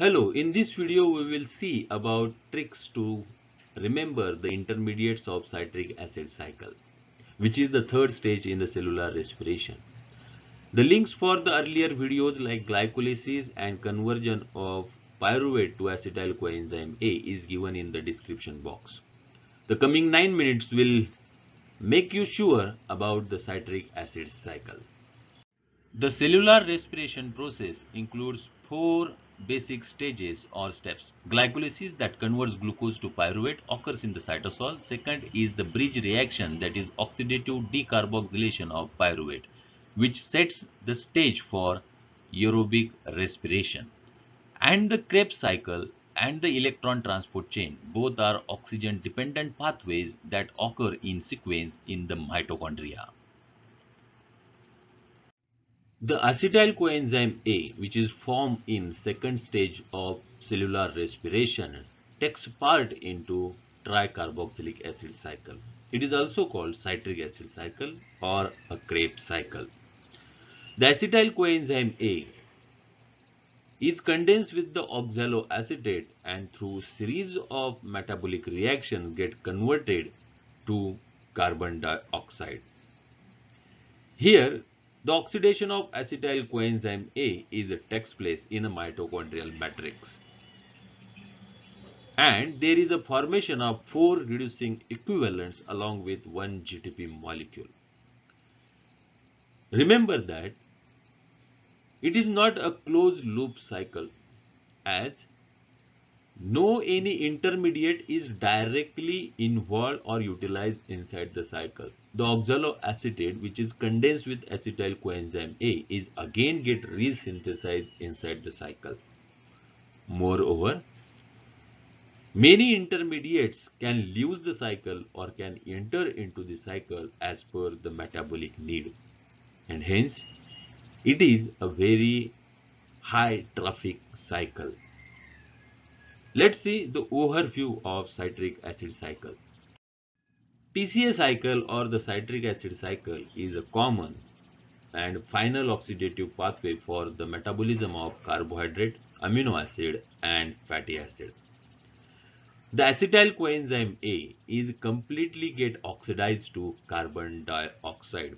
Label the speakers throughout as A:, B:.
A: Hello, in this video we will see about tricks to remember the intermediates of citric acid cycle, which is the third stage in the cellular respiration. The links for the earlier videos like glycolysis and conversion of pyruvate to acetyl coenzyme A is given in the description box. The coming 9 minutes will make you sure about the citric acid cycle. The cellular respiration process includes four basic stages or steps. Glycolysis that converts glucose to pyruvate occurs in the cytosol. Second is the bridge reaction that is oxidative decarboxylation of pyruvate which sets the stage for aerobic respiration. And the Krebs cycle and the electron transport chain both are oxygen dependent pathways that occur in sequence in the mitochondria. The acetyl coenzyme A, which is formed in second stage of cellular respiration, takes part into tricarboxylic acid cycle. It is also called citric acid cycle or a Krebs cycle. The acetyl coenzyme A is condensed with the oxaloacetate and through series of metabolic reactions get converted to carbon dioxide. Here the oxidation of acetyl coenzyme A is takes place in a mitochondrial matrix. And there is a formation of four reducing equivalents along with one GTP molecule. Remember that it is not a closed loop cycle as no any intermediate is directly involved or utilized inside the cycle. The oxaloacetate which is condensed with acetyl coenzyme A is again get resynthesized inside the cycle. Moreover, many intermediates can leave the cycle or can enter into the cycle as per the metabolic need and hence it is a very high traffic cycle. Let's see the overview of citric acid cycle. TCA cycle or the citric acid cycle is a common and final oxidative pathway for the metabolism of carbohydrate, amino acid and fatty acid. The acetyl coenzyme A is completely get oxidized to carbon dioxide.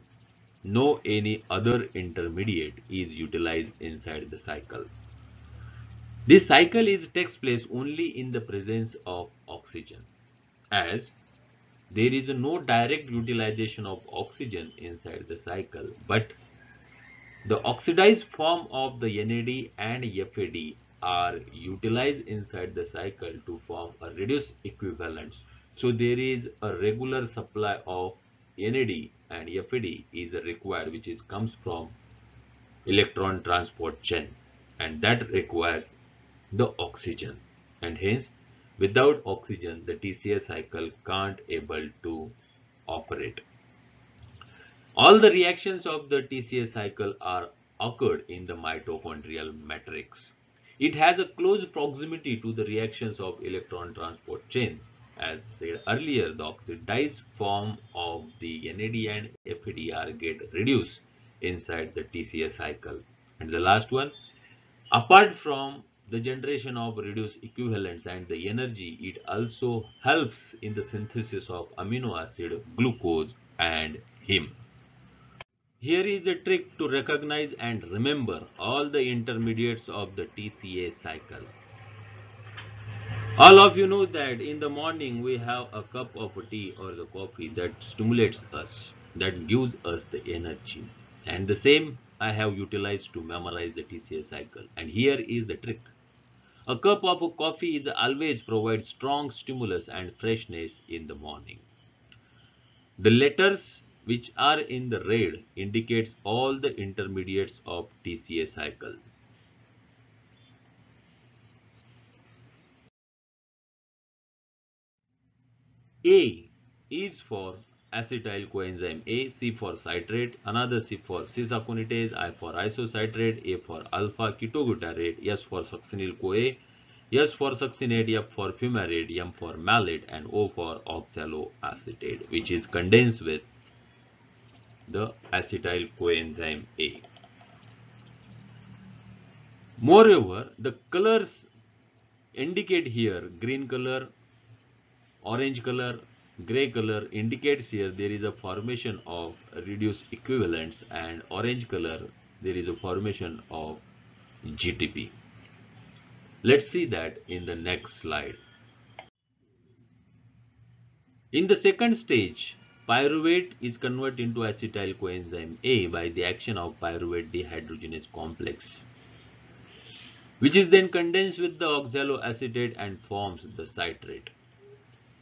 A: No any other intermediate is utilized inside the cycle. This cycle is takes place only in the presence of oxygen as there is no direct utilization of oxygen inside the cycle but the oxidized form of the NAD and FAD are utilized inside the cycle to form a reduced equivalents. So there is a regular supply of NAD and FAD is required which is comes from electron transport chain and that requires the oxygen and hence without oxygen the TCA cycle can't able to operate. All the reactions of the TCA cycle are occurred in the mitochondrial matrix. It has a close proximity to the reactions of electron transport chain. As said earlier, the oxidized form of the NAD and FADR get reduced inside the TCA cycle. And the last one, apart from the generation of reduced equivalents and the energy, it also helps in the synthesis of amino acid, glucose and heme. Here is a trick to recognize and remember all the intermediates of the TCA cycle. All of you know that in the morning we have a cup of tea or the coffee that stimulates us, that gives us the energy. And the same I have utilized to memorize the TCA cycle. And here is the trick. A cup of coffee is always provide strong stimulus and freshness in the morning. The letters which are in the red indicates all the intermediates of TCA cycle. A is for acetyl coenzyme A, C for citrate, another C for cis-aconitase, I for isocitrate, A for alpha ketoglutarate, S for succinyl-CoA, S for succinate, F for fumarate, M for malate, and O for oxaloacetate, which is condensed with the acetyl coenzyme A. Moreover, the colors indicate here green color, orange color, gray color indicates here there is a formation of reduced equivalents and orange color there is a formation of GTP. Let's see that in the next slide. In the second stage, pyruvate is converted into acetyl coenzyme A by the action of pyruvate dehydrogenase complex, which is then condensed with the oxaloacetate and forms the citrate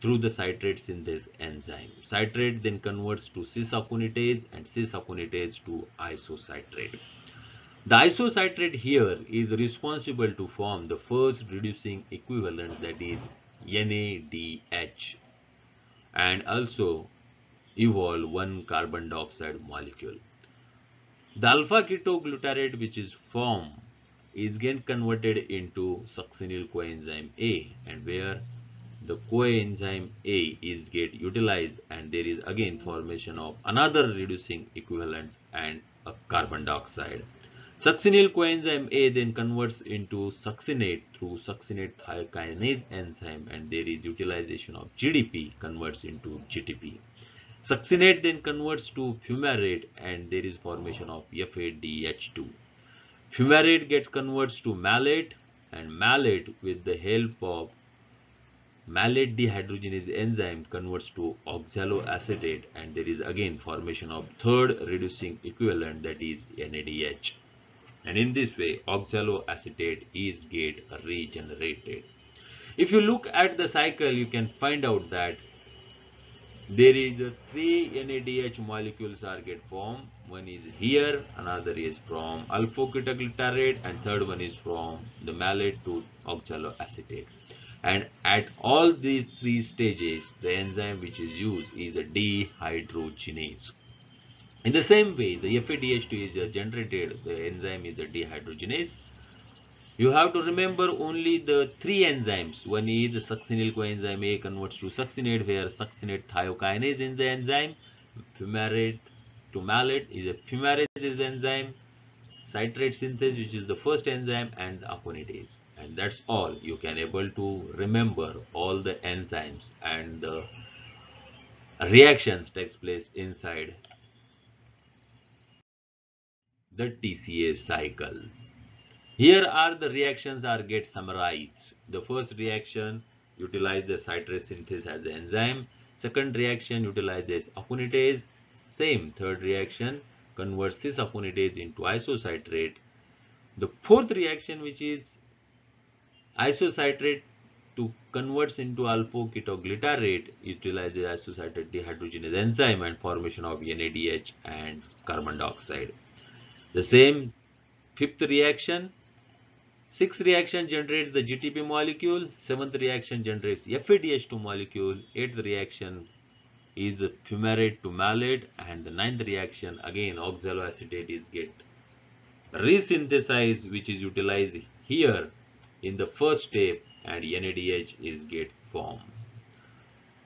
A: through the citrate synthase enzyme. Citrate then converts to cis-aconitase and cis-aconitase to isocitrate. The isocitrate here is responsible to form the first reducing equivalent that is NADH and also evolve one carbon dioxide molecule. The alpha ketoglutarate which is formed is again converted into succinyl coenzyme A and where the coenzyme A is get utilized and there is again formation of another reducing equivalent and a carbon dioxide. Succinyl coenzyme A then converts into succinate through succinate thiokinase enzyme and there is utilization of GDP converts into GTP. Succinate then converts to fumarate and there is formation of FADH2. Fumarate gets converts to malate and malate with the help of malate dehydrogenase enzyme converts to oxaloacetate and there is again formation of third reducing equivalent that is NADH. And in this way oxaloacetate is get regenerated. If you look at the cycle you can find out that there is a three NADH molecules are get formed. One is here, another is from alpha ketoglutarate and third one is from the malate to oxaloacetate and at all these three stages the enzyme which is used is a dehydrogenase. In the same way the FADH2 is generated the enzyme is a dehydrogenase. You have to remember only the three enzymes. One is the succinyl coenzyme A converts to succinate where succinate thiokinase is the enzyme. Fumarate to malate is a fumarase is the enzyme. Citrate synthase which is the first enzyme and aconitase and that's all you can able to remember all the enzymes and the reactions takes place inside the TCA cycle. Here are the reactions are get summarized. The first reaction utilize the citrate synthase as the enzyme. Second reaction utilizes aconitase. Same third reaction converts cis aconitase into isocitrate. The fourth reaction which is Isocitrate to converts into alpha ketoglutarate utilizes isocitrate dehydrogenase enzyme and formation of NADH and carbon dioxide. The same fifth reaction, sixth reaction generates the GTP molecule, seventh reaction generates FADH2 molecule, eighth reaction is fumarate to malate and the ninth reaction again oxaloacetate is get resynthesized which is utilized here in the first step and NADH is get formed.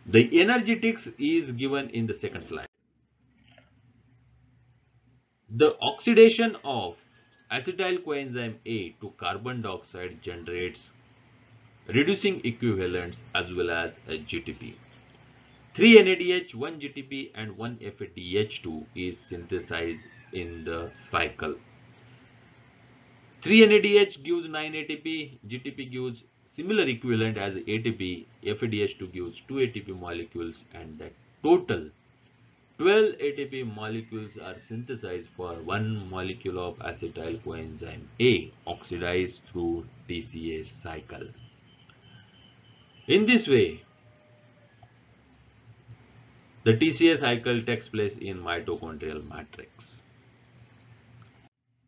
A: The energetics is given in the second slide. The oxidation of acetyl coenzyme A to carbon dioxide generates reducing equivalents as well as a GTP. 3 NADH, 1 GTP and 1 FADH2 is synthesized in the cycle. 3 NADH gives 9 ATP, GTP gives similar equivalent as ATP, FADH2 gives 2 ATP molecules and the total 12 ATP molecules are synthesized for one molecule of acetyl coenzyme A oxidized through TCA cycle. In this way, the TCA cycle takes place in mitochondrial matrix.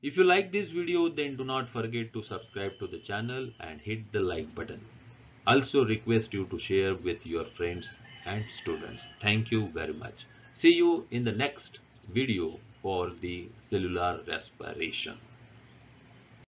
A: If you like this video then do not forget to subscribe to the channel and hit the like button. Also request you to share with your friends and students. Thank you very much. See you in the next video for the cellular respiration.